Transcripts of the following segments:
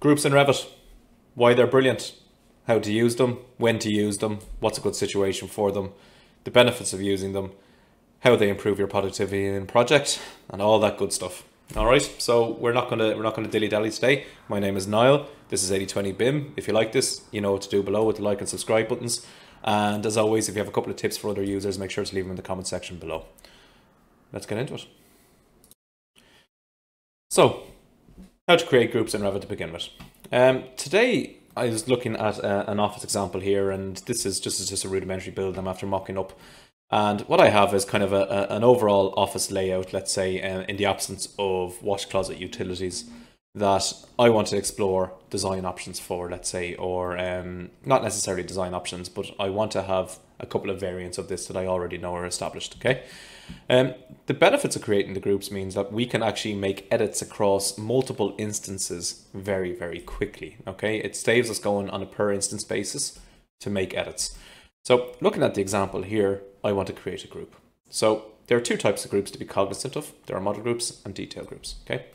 Groups in Revit, why they're brilliant, how to use them, when to use them, what's a good situation for them, the benefits of using them, how they improve your productivity in project, and all that good stuff. All right, so we're not gonna we're not gonna dilly dally today. My name is Niall. This is 8020 BIM. If you like this, you know what to do below with the like and subscribe buttons. And as always, if you have a couple of tips for other users, make sure to leave them in the comment section below. Let's get into it. So, how to create groups in Revit to begin with. Um, today, I was looking at a, uh, an office example here, and this is just, just a rudimentary build I'm after mocking up. And what I have is kind of a, a an overall office layout, let's say, uh, in the absence of wash closet utilities that I want to explore design options for, let's say, or um, not necessarily design options, but I want to have a couple of variants of this that I already know are established, okay? Um, the benefits of creating the groups means that we can actually make edits across multiple instances very, very quickly, okay? It saves us going on a per instance basis to make edits. So looking at the example here, I want to create a group. So there are two types of groups to be cognizant of. There are model groups and detail groups, okay?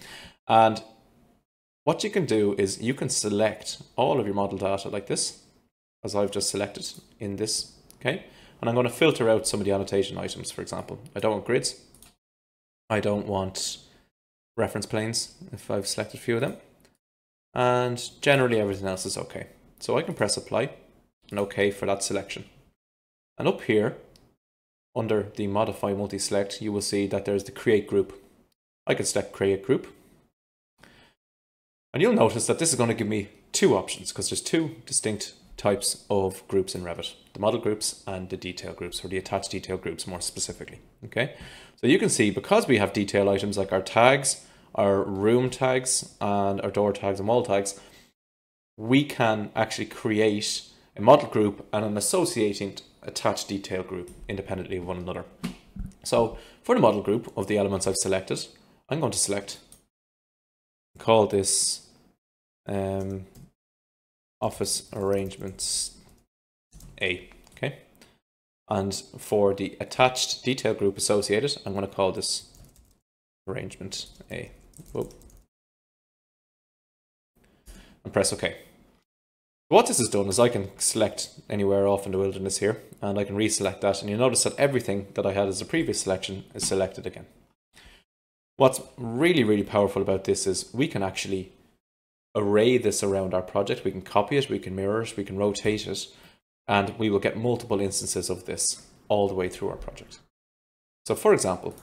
And what you can do is you can select all of your model data like this, as I've just selected in this, okay? And I'm going to filter out some of the annotation items, for example. I don't want grids. I don't want reference planes, if I've selected a few of them. And generally everything else is okay. So I can press apply and okay for that selection. And up here, under the modify multi-select, you will see that there's the create group. I can select create group and you'll notice that this is going to give me two options because there's two distinct types of groups in Revit, the model groups and the detail groups or the attached detail groups more specifically. Okay, so you can see because we have detail items like our tags, our room tags and our door tags and wall tags, we can actually create a model group and an associating attached detail group independently of one another. So for the model group of the elements I've selected, I'm going to select, call this um, office arrangements A, okay? And for the attached detail group associated, I'm going to call this arrangement A. Whoa. And press OK. What this has done is I can select anywhere off in the wilderness here, and I can reselect that, and you'll notice that everything that I had as a previous selection is selected again. What's really, really powerful about this is we can actually array this around our project. We can copy it, we can mirror it, we can rotate it, and we will get multiple instances of this all the way through our project. So for example,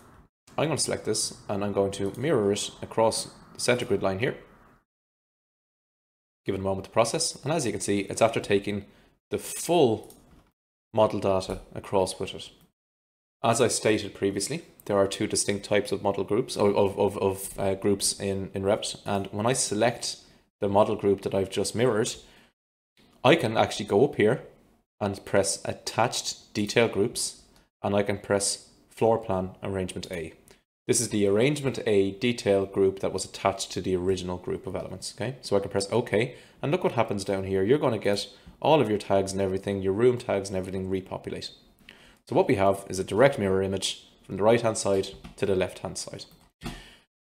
I'm going to select this and I'm going to mirror it across the center grid line here. Give it a moment to process. And as you can see, it's after taking the full model data across with it. As I stated previously, there are two distinct types of model groups, of, of, of uh, groups in, in Revit. And when I select the model group that I've just mirrored, I can actually go up here and press attached detail groups and I can press floor plan arrangement A. This is the arrangement A detail group that was attached to the original group of elements. Okay, so I can press OK and look what happens down here. You're going to get all of your tags and everything, your room tags and everything repopulate. So what we have is a direct mirror image from the right hand side to the left hand side.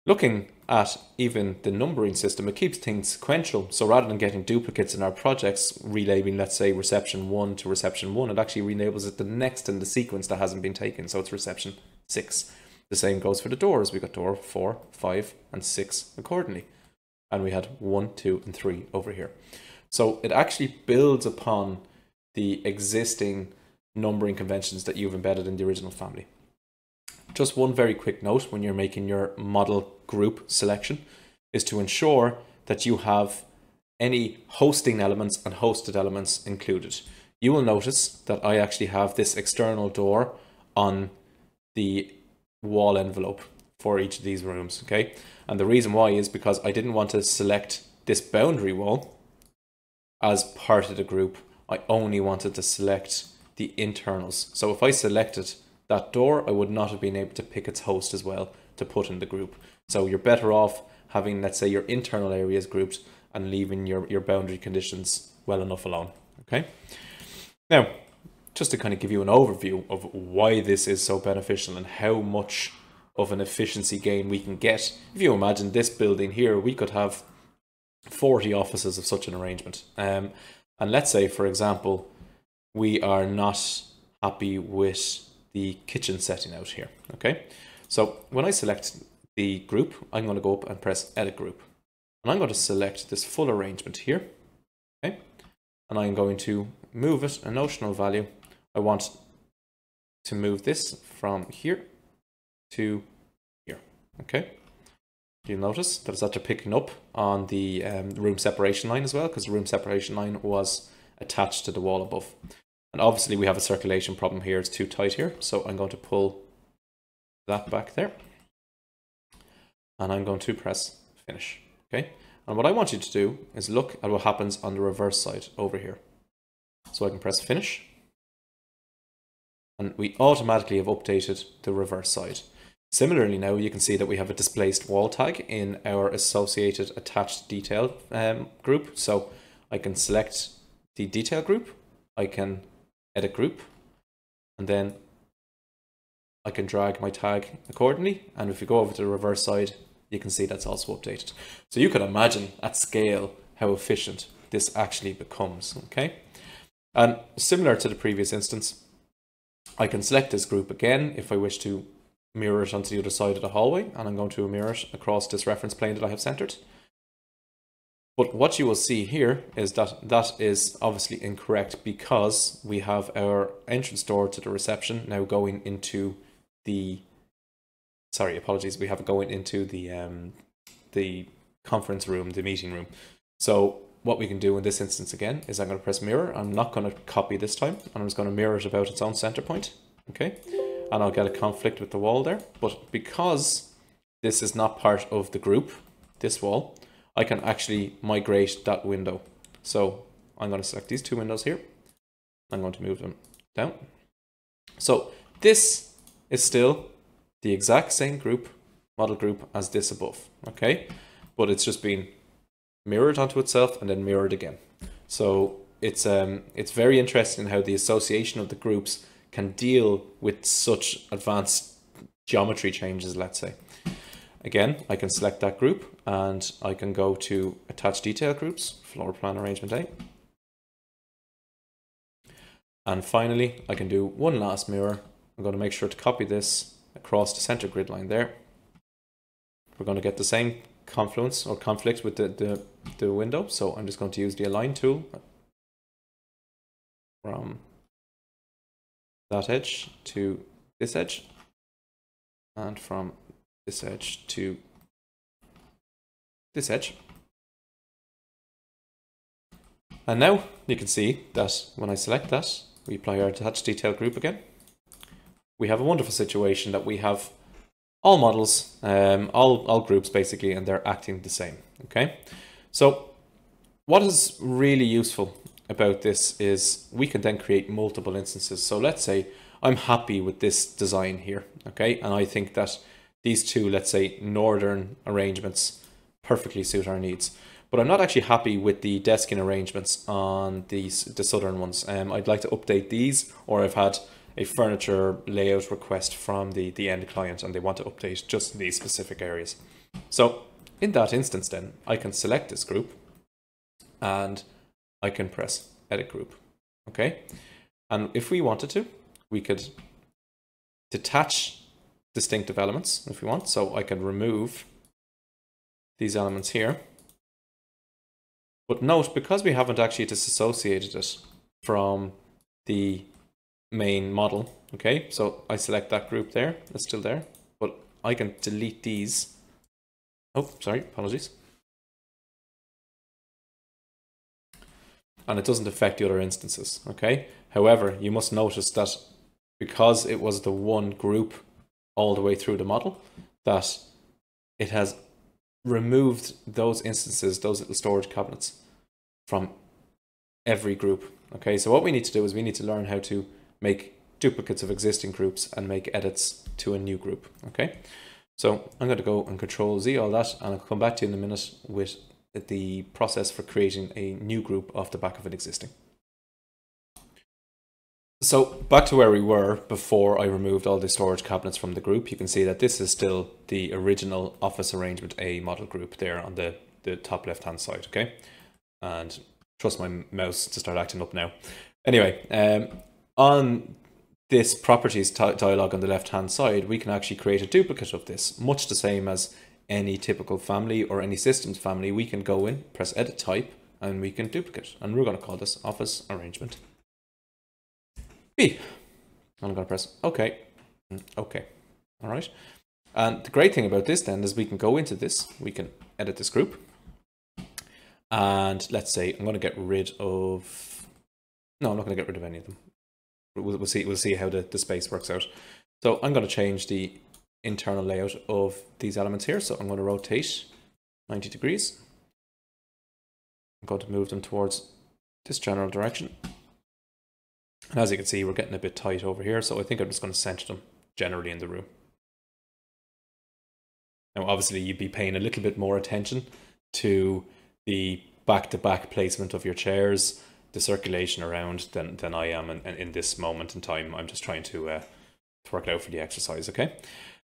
Looking at even the numbering system, it keeps things sequential. So rather than getting duplicates in our projects, relabeling, let's say, reception 1 to reception 1, it actually relabels it the next in the sequence that hasn't been taken. So it's reception 6. The same goes for the doors. We got door 4, 5, and 6 accordingly. And we had 1, 2, and 3 over here. So it actually builds upon the existing numbering conventions that you've embedded in the original family. Just one very quick note when you're making your model group selection is to ensure that you have any hosting elements and hosted elements included. You will notice that I actually have this external door on the wall envelope for each of these rooms, okay? And the reason why is because I didn't want to select this boundary wall as part of the group. I only wanted to select the internals. So if I selected that door, I would not have been able to pick its host as well to put in the group. So you're better off having, let's say, your internal areas grouped and leaving your, your boundary conditions well enough alone. Okay. Now, just to kind of give you an overview of why this is so beneficial and how much of an efficiency gain we can get. If you imagine this building here, we could have 40 offices of such an arrangement. Um, and let's say, for example, we are not happy with the kitchen setting out here. Okay, so when I select the group, I'm going to go up and press edit group. And I'm going to select this full arrangement here. Okay, and I'm going to move it a notional value. I want to move this from here to here. Okay, you'll notice that it's actually picking up on the um, room separation line as well because the room separation line was attached to the wall above. And obviously we have a circulation problem here, it's too tight here. So I'm going to pull that back there. And I'm going to press finish, okay? And what I want you to do is look at what happens on the reverse side over here. So I can press finish. And we automatically have updated the reverse side. Similarly now you can see that we have a displaced wall tag in our associated attached detail um, group. So I can select the detail group, I can edit group, and then I can drag my tag accordingly. And if you go over to the reverse side, you can see that's also updated. So you can imagine at scale how efficient this actually becomes, okay? And similar to the previous instance, I can select this group again if I wish to mirror it onto the other side of the hallway and I'm going to mirror it across this reference plane that I have centered. But what you will see here is that that is obviously incorrect because we have our entrance door to the reception now going into the, sorry, apologies, we have it going into the, um, the conference room, the meeting room. So what we can do in this instance again is I'm going to press mirror. I'm not going to copy this time and I'm just going to mirror it about its own center point. Okay and I'll get a conflict with the wall there. But because this is not part of the group, this wall, I can actually migrate that window. So I'm going to select these two windows here. I'm going to move them down. So this is still the exact same group, model group as this above, okay? But it's just been mirrored onto itself and then mirrored again. So it's um it's very interesting how the association of the groups can deal with such advanced geometry changes, let's say. Again, I can select that group and I can go to attach detail groups, floor plan arrangement A. And finally, I can do one last mirror. I'm going to make sure to copy this across the center grid line there. We're going to get the same confluence or conflict with the, the, the window. So I'm just going to use the align tool from that edge to this edge and from this edge to this edge. And now you can see that when I select that, we apply our attach detail group again. We have a wonderful situation that we have all models, um, all, all groups basically, and they're acting the same, okay? So what is really useful about this is we can then create multiple instances. So let's say I'm happy with this design here, okay? And I think that these two, let's say, northern arrangements perfectly suit our needs. But I'm not actually happy with the desking arrangements on these the southern ones. Um, I'd like to update these, or I've had a furniture layout request from the, the end client and they want to update just these specific areas. So in that instance then, I can select this group and I can press edit group. Okay. And if we wanted to, we could detach distinctive elements if we want. So I can remove these elements here. But note, because we haven't actually disassociated it from the main model, okay, so I select that group there, it's still there, but I can delete these. Oh, sorry, apologies. and it doesn't affect the other instances, okay? However, you must notice that because it was the one group all the way through the model, that it has removed those instances, those little storage cabinets from every group, okay? So what we need to do is we need to learn how to make duplicates of existing groups and make edits to a new group, okay? So I'm going to go and control Z all that and I'll come back to you in a minute with the process for creating a new group off the back of an existing. So back to where we were before I removed all the storage cabinets from the group, you can see that this is still the original office arrangement A model group there on the the top left hand side, okay? And trust my mouse to start acting up now. Anyway, um, on this properties dialog on the left hand side, we can actually create a duplicate of this, much the same as any typical family or any systems family. We can go in, press edit type, and we can duplicate. And we're going to call this office arrangement B. I'm to press OK. Mm, OK. All right. And the great thing about this then is we can go into this, we can edit this group. And let's say I'm going to get rid of, no, I'm not going to get rid of any of them. We'll, we'll see, we'll see how the, the space works out. So I'm going to change the internal layout of these elements here. So I'm going to rotate 90 degrees. I'm going to move them towards this general direction. And as you can see, we're getting a bit tight over here. So I think I'm just going to center them generally in the room. Now, obviously, you'd be paying a little bit more attention to the back-to-back placement of your chairs, the circulation around than, than I am in, in this moment in time. I'm just trying to, uh, to work it out for the exercise, okay?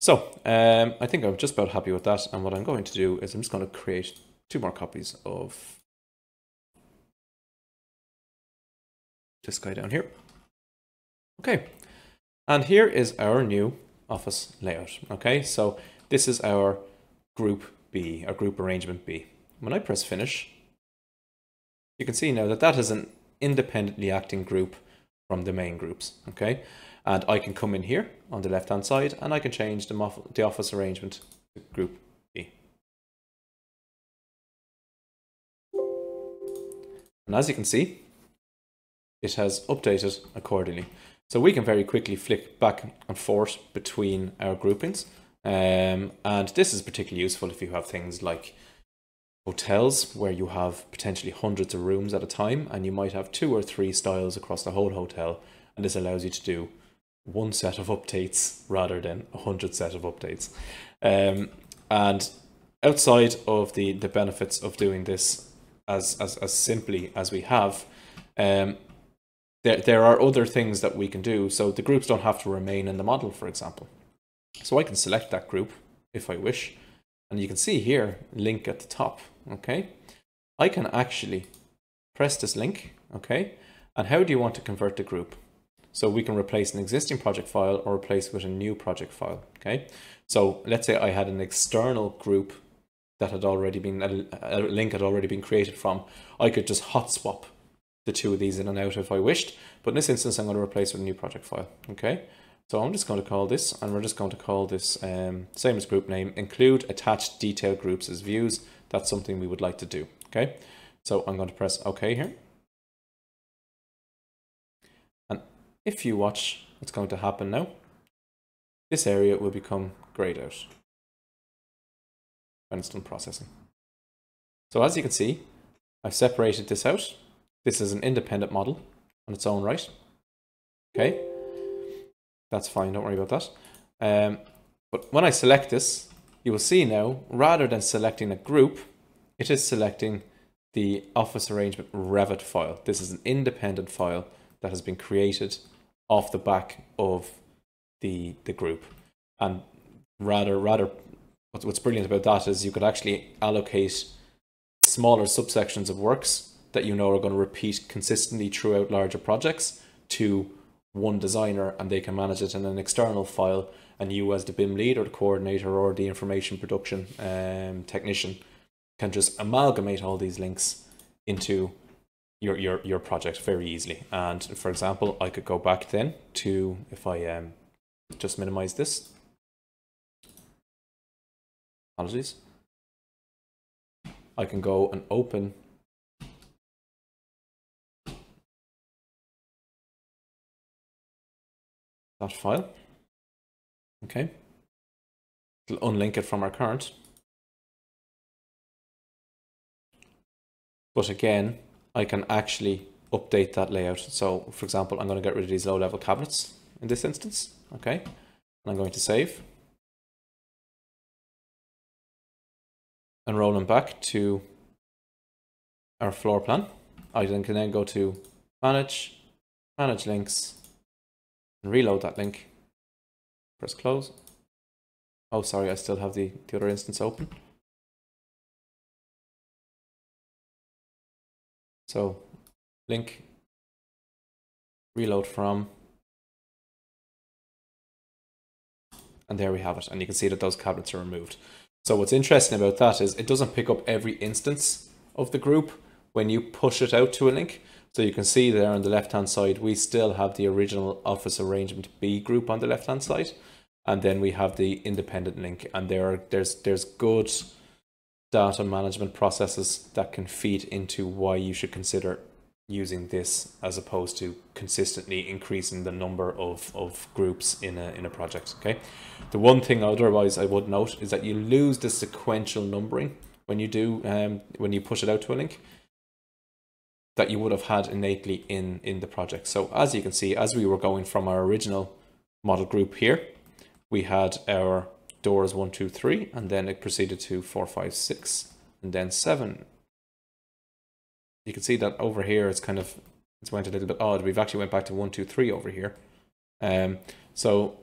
So, um, I think I'm just about happy with that. And what I'm going to do is I'm just going to create two more copies of this guy down here. Okay, and here is our new office layout. Okay, so this is our group B, our group arrangement B. When I press finish, you can see now that that is an independently acting group from the main groups, okay? And I can come in here on the left-hand side and I can change the, the office arrangement to group B. And as you can see, it has updated accordingly. So we can very quickly flick back and forth between our groupings um, and this is particularly useful if you have things like hotels where you have potentially hundreds of rooms at a time and you might have two or three styles across the whole hotel and this allows you to do one set of updates rather than a hundred set of updates. Um, and outside of the, the benefits of doing this as, as, as simply as we have, um, there, there are other things that we can do. So the groups don't have to remain in the model, for example. So I can select that group if I wish. And you can see here, link at the top, okay? I can actually press this link, okay? And how do you want to convert the group? So we can replace an existing project file or replace with a new project file, okay? So let's say I had an external group that had already been, a, link had already been created from. I could just hot swap the two of these in and out if I wished. But in this instance, I'm going to replace with a new project file, okay? So I'm just going to call this, and we're just going to call this, um, same as group name, include attached detailed groups as views. That's something we would like to do, okay? So I'm going to press OK here. And if you watch what's going to happen now, this area will become grayed out when it's done processing. So as you can see, I've separated this out. This is an independent model on its own right. Okay, that's fine, don't worry about that. Um, but when I select this, you will see now, rather than selecting a group, it is selecting the office arrangement Revit file. This is an independent file that has been created off the back of the, the group. And rather, rather, what's brilliant about that is you could actually allocate smaller subsections of works that you know are going to repeat consistently throughout larger projects to one designer and they can manage it in an external file and you as the BIM lead or the coordinator or the information production um, technician can just amalgamate all these links into your, your, your project very easily. And for example, I could go back then to, if I um, just minimize this, apologies, I can go and open that file. Okay. It'll unlink it from our current. But again, I can actually update that layout. So for example, I'm going to get rid of these low level cabinets in this instance. Okay. And I'm going to save. And roll them back to our floor plan. I then can then go to manage, manage links, and reload that link. Press close. Oh, sorry, I still have the, the other instance open. So link, reload from, and there we have it. And you can see that those cabinets are removed. So what's interesting about that is it doesn't pick up every instance of the group when you push it out to a link. So you can see there on the left hand side, we still have the original office arrangement B group on the left hand side. And then we have the independent link and there are, there's, there's good data management processes that can feed into why you should consider using this as opposed to consistently increasing the number of, of groups in a, in a project, okay? The one thing otherwise I would note is that you lose the sequential numbering when you do, um, when you push it out to a link that you would have had innately in, in the project. So as you can see, as we were going from our original model group here, we had our doors one, two, three, and then it proceeded to four, five, six, and then seven, you can see that over here it's kind of it's went a little bit odd. We've actually went back to one, two, three over here. Um, so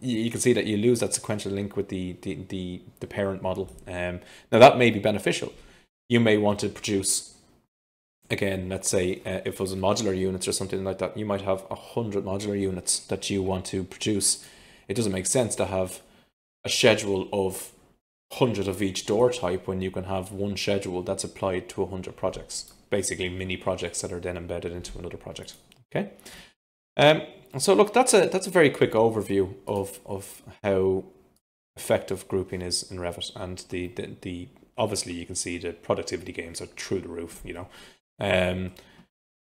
you, can see that you lose that sequential link with the the the, the parent model. Um, now that may be beneficial. You may want to produce again. Let's say uh, if it was a modular units or something like that, you might have a hundred modular units that you want to produce. It doesn't make sense to have a schedule of hundred of each door type when you can have one schedule that's applied to a hundred projects basically mini projects that are then embedded into another project. Okay. Um, so look, that's a that's a very quick overview of of how effective grouping is in Revit, and the the, the obviously you can see the productivity gains are through the roof. You know, um,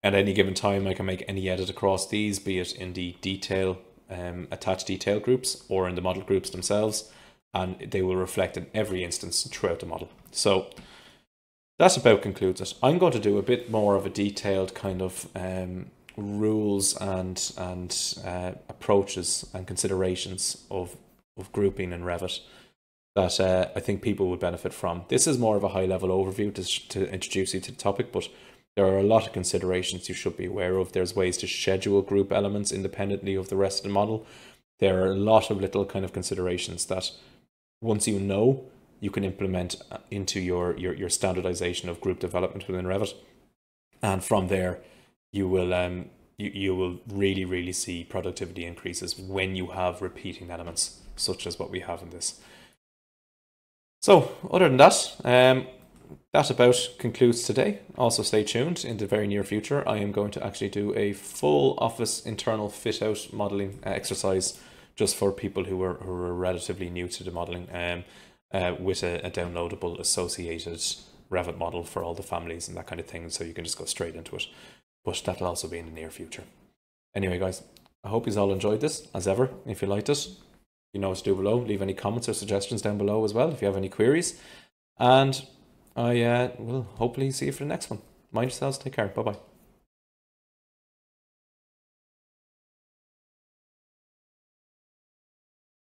at any given time, I can make any edit across these, be it in the detail um, attached detail groups or in the model groups themselves, and they will reflect in every instance throughout the model. So that about concludes it. I'm going to do a bit more of a detailed kind of um, rules and and uh, approaches and considerations of of grouping in Revit that uh, I think people would benefit from. This is more of a high level overview to, to introduce you to the topic, but there are a lot of considerations you should be aware of. There's ways to schedule group elements independently of the rest of the model. There are a lot of little kind of considerations that once you know, you can implement uh, into your, your, your standardization of group development within Revit. And from there, you will um, you, you will really, really see productivity increases when you have repeating elements, such as what we have in this. So, other than that, um, that about concludes today. Also, stay tuned. In the very near future, I am going to actually do a full office internal fit out modeling uh, exercise just for people who are, who are relatively new to the modeling. Um, uh, with a, a, downloadable associated Revit model for all the families and that kind of thing. So you can just go straight into it. But that'll also be in the near future. Anyway, guys, I hope you all enjoyed this as ever. If you liked it, you know what to do below. Leave any comments or suggestions down below as well if you have any queries. And I uh, will hopefully see you for the next one. Mind yourselves. Take care. Bye bye.